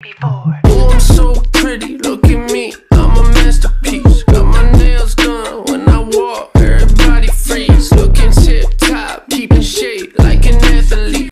Before. Oh, I'm so pretty, look at me, I'm a masterpiece. Got my nails done when I walk, everybody freeze. Looking tip top, keeping shape like an